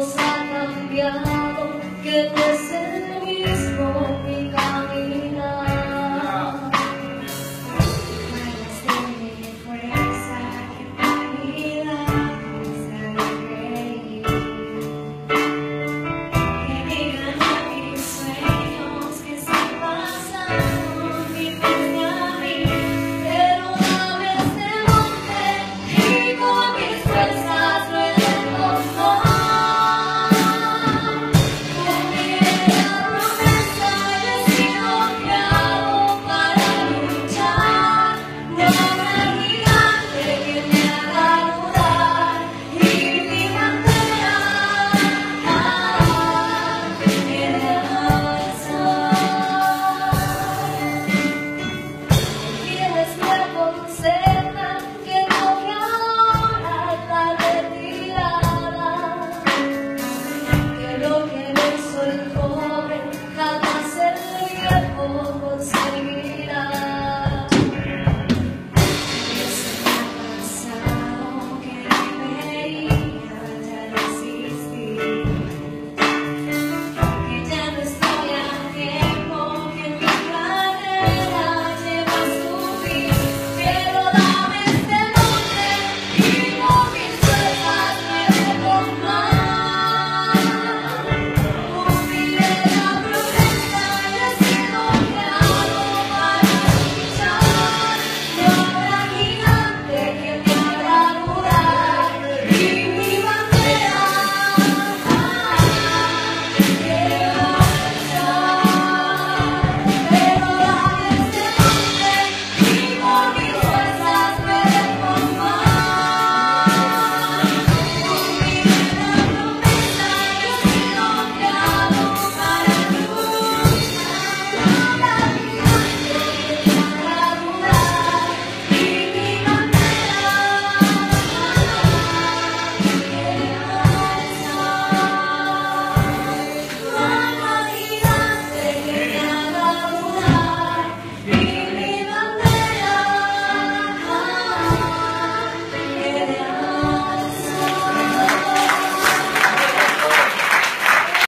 nos ha cambiado, que